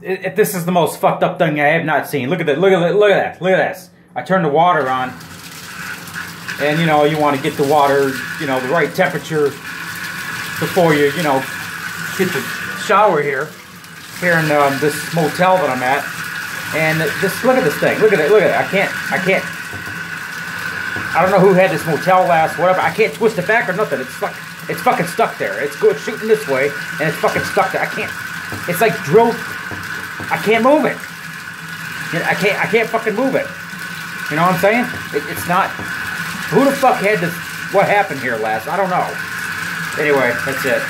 this is the most fucked up thing I have not seen. Look at that. Look at that. Look at that. Look at this. I turned the water on, and you know you want to get the water, you know, the right temperature before you, you know, get the shower here, here in um, this motel that I'm at. And just look at this thing. Look at it. Look at it. I can't. I can't. I don't know who had this motel last. Whatever. I can't twist it back or nothing. It's stuck. It's fucking stuck there. It's good shooting this way, and it's fucking stuck there. I can't. It's like drilled. I can't move it. I can't. I can't fucking move it. You know what I'm saying? It, it's not. Who the fuck had this? What happened here last? I don't know. Anyway, that's it.